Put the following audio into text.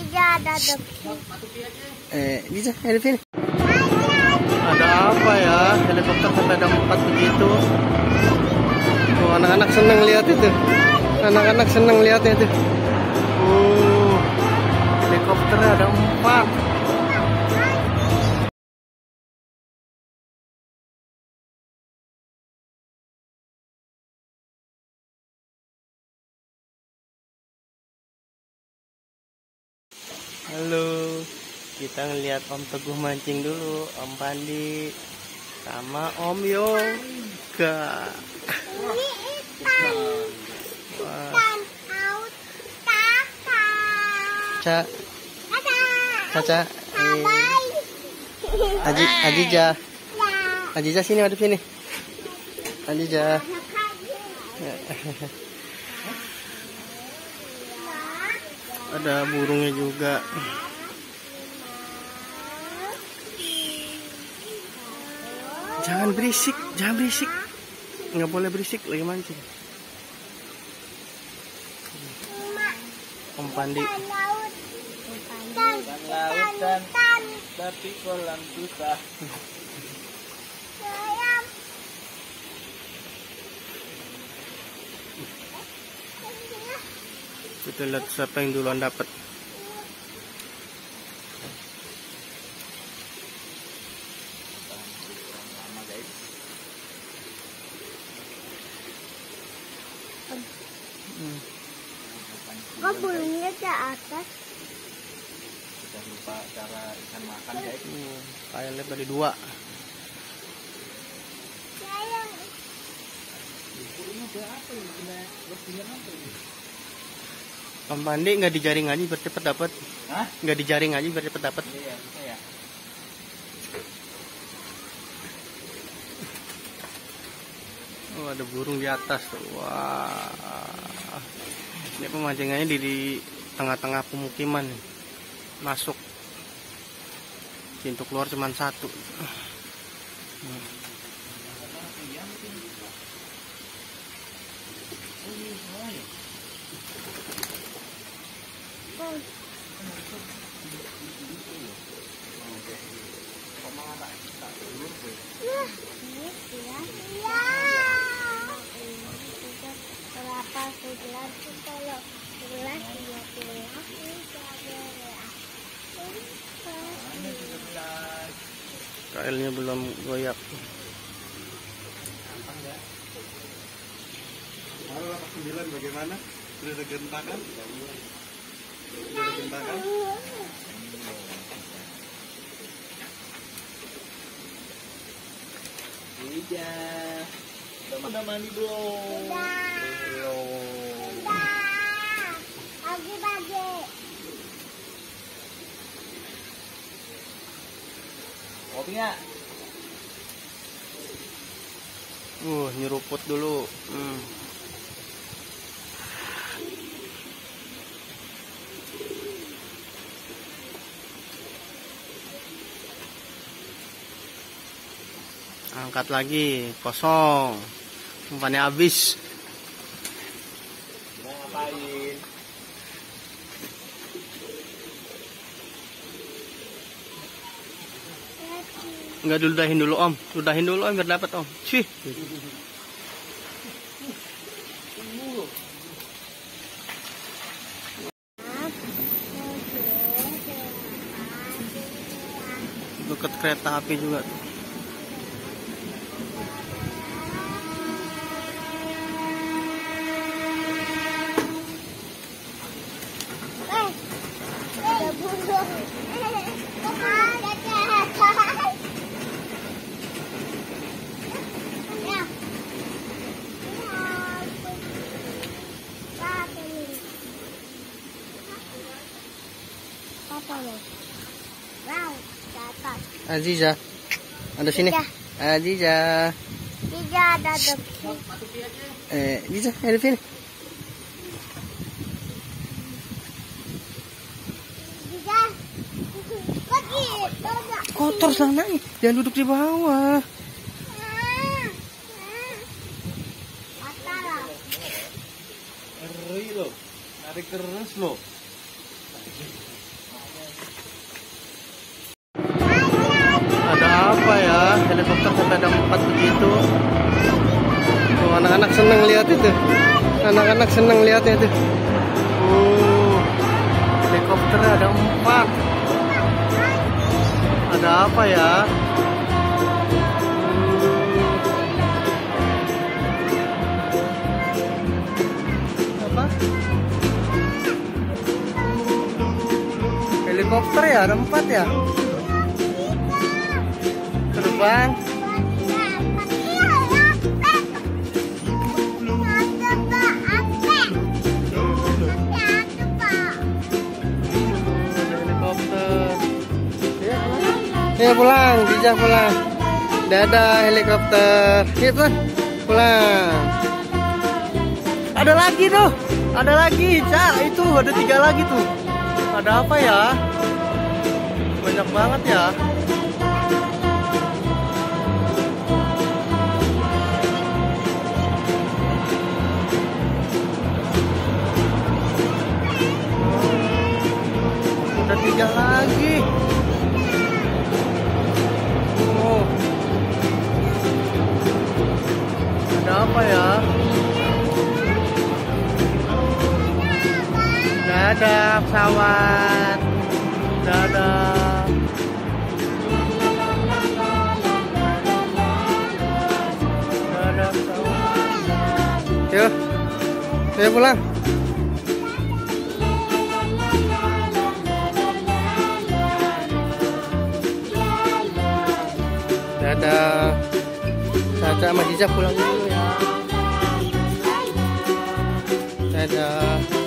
Ada Eh, bisa, Elvin. Ada apa ya? Helikopter sampai ada empat begitu. Oh, anak-anak seneng lihat itu. Anak-anak seneng lihatnya itu. Oh, helikopternya ada empat. Kita ngeliat Om Teguh mancing dulu, Om Pandi sama Om Yoga. Ini ikan. Kakak. Ca, Kakak. Caca, Bye. Aji, Ajija, Ya. Ajija sini ada sini. Ajija. Ada burungnya juga. Jangan berisik, jangan berisik. Nggak boleh berisik lagi mancing. Om Pandi. Laut. Tapi kolam susah. Kita lihat siapa yang duluan dapat. Kok burungnya ke atas? Kita lupa cara ikan makan guys. Hmm, kayak lebar di dua. Sayang. Om Pandi nggak dijaring aja biar cepet dapat. Hah? Nggak dijaring aja biar cepet dapat. Iya, bisa ya. Oh, ada burung di atas tuh. Wah. Ini pemancingannya di, di tengah-tengah pemukiman. Masuk. Pintu keluar cuma satu. Hmm. Iya. Iya. KL-nya belum goyak. Halo, 89 bagaimana? Sudah ada gentakan? Sudah ada gentakan? Iya. Udah, mandi belum? Belum. Kopi nggak? Uh, nyeruput dulu. Hmm. Angkat lagi, kosong. Umpannya habis. Enggak ludahin dulu om, ludahin dulu om biar dapat om. Sih. Dekat kereta api juga. tuh. Eh, ada burung. Ada kehasan. Ya. Apa ini? Wow. Aziza. Ada sini. Aziza. Tidak ada debu. Eh, Aziza, ada sini. Kotor selananya. Jangan duduk di bawah. Matalah. Ngeri loh. Narik terus loh. Helikopter sampai ada empat begitu. Tuh anak-anak seneng lihat itu. Anak-anak seneng lihatnya itu. Oh, helikopter ada empat. Ada apa ya? Apa? Helikopter ya, ada empat ya? Helikopter. Ya pulang, Bija pulang. Dadah helikopter. Pulang, pulang. Ada lagi tuh, ada lagi, Cak. Itu ada tiga lagi tuh. Ada apa ya? Banyak banget ya. Apa ya? Dadah pesawat. Dadah. Dadah pesawat. Yuk. Saya pulang. Dadah. Caca sama pulang dulu ya. Dadah.